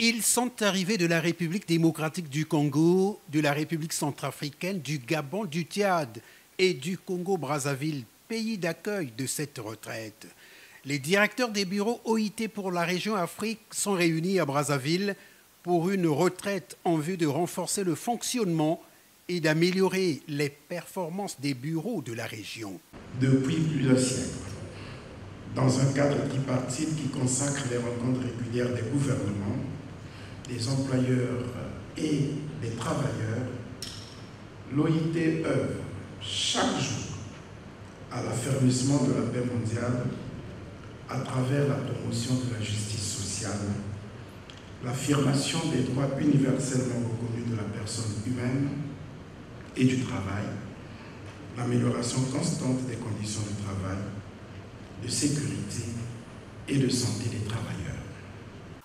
Ils sont arrivés de la République démocratique du Congo, de la République centrafricaine, du Gabon, du Tchad et du Congo-Brazzaville, pays d'accueil de cette retraite. Les directeurs des bureaux OIT pour la région Afrique sont réunis à Brazzaville pour une retraite en vue de renforcer le fonctionnement et d'améliorer les performances des bureaux de la région. Depuis plus d'un siècle, dans un cadre tripartite qui consacre les rencontres régulières des gouvernements, des employeurs et des travailleurs, l'OIT œuvre chaque jour à l'affermissement de la paix mondiale à travers la promotion de la justice sociale, l'affirmation des droits universellement reconnus de la personne humaine et du travail, l'amélioration constante des conditions de travail, de sécurité et de santé des travailleurs.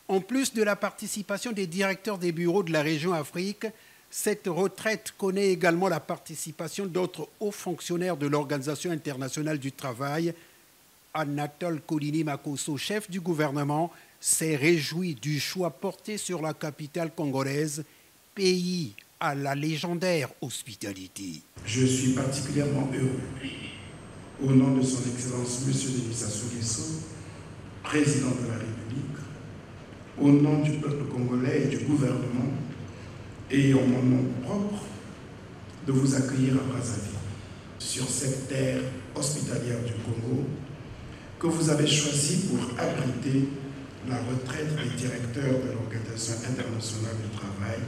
En plus de la participation des directeurs des bureaux de la région Afrique, cette retraite connaît également la participation d'autres hauts fonctionnaires de l'Organisation internationale du travail. Anatole Kolini Makoso, chef du gouvernement, s'est réjoui du choix porté sur la capitale congolaise, pays à la légendaire hospitalité. Je suis particulièrement heureux, au nom de son Excellence M. Denis Sassou président de la République, au nom du peuple congolais et du gouvernement, et en mon nom propre, de vous accueillir à Brazzaville, sur cette terre hospitalière du Congo, que vous avez choisie pour abriter la retraite des directeurs de l'Organisation internationale du travail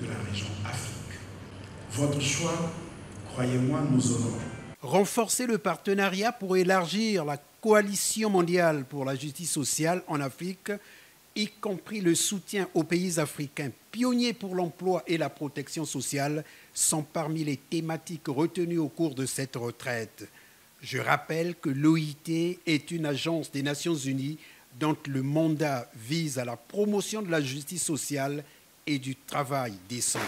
de la région Afrique. Votre choix, croyez-moi, nous honore. Renforcer le partenariat pour élargir la coalition mondiale pour la justice sociale en Afrique y compris le soutien aux pays africains pionniers pour l'emploi et la protection sociale, sont parmi les thématiques retenues au cours de cette retraite. Je rappelle que l'OIT est une agence des Nations Unies dont le mandat vise à la promotion de la justice sociale et du travail décent.